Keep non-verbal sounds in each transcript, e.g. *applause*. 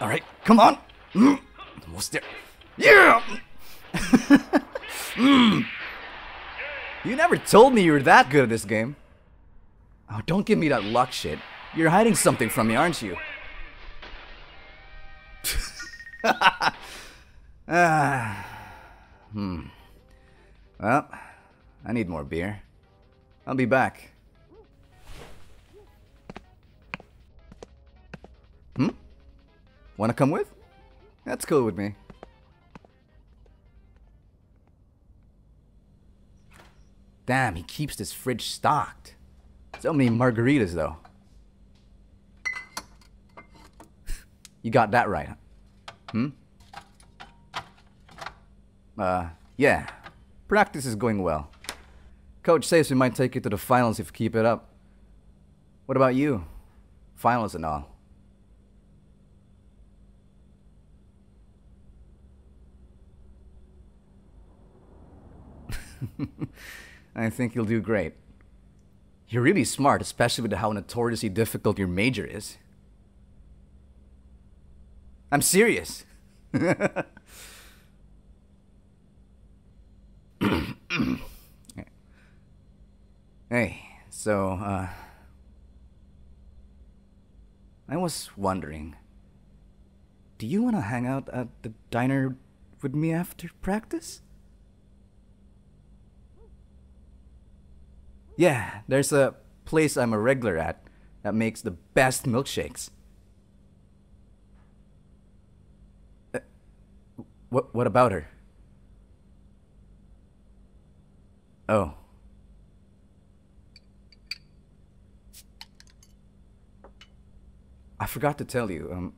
All right, come on. Mm. Almost there. Yeah. *laughs* mm. You never told me you were that good at this game. Oh, don't give me that luck shit. You're hiding something from me, aren't you? *laughs* ah. Hmm. Well, I need more beer. I'll be back. Wanna come with? That's cool with me. Damn, he keeps this fridge stocked. So many margaritas, though. you got that right. Hmm? Uh, yeah. Practice is going well. Coach says we might take it to the finals if we keep it up. What about you? Finals and all. *laughs* I think you'll do great. You're really smart, especially with how notoriously difficult your major is. I'm serious. *laughs* hey, so, uh. I was wondering. Do you want to hang out at the diner with me after practice? Yeah, there's a place I'm a regular at that makes the best milkshakes. Uh, what what about her? Oh. I forgot to tell you. Um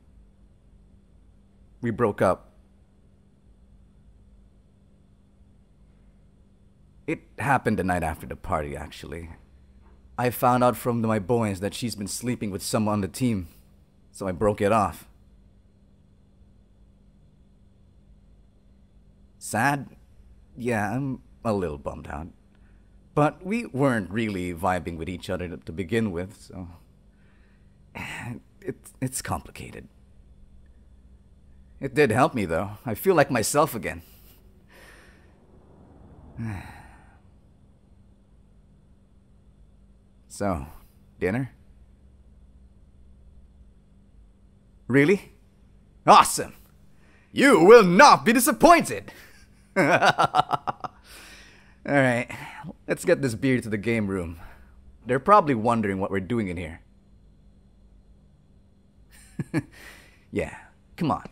we broke up. It happened the night after the party, actually. I found out from my boys that she's been sleeping with someone on the team, so I broke it off. Sad? Yeah, I'm a little bummed out. But we weren't really vibing with each other to begin with, so. *sighs* It, it's complicated. It did help me, though. I feel like myself again. *sighs* *sighs* So, dinner? Really? Awesome! You will not be disappointed! *laughs* Alright, let's get this beer to the game room. They're probably wondering what we're doing in here. *laughs* yeah, come on.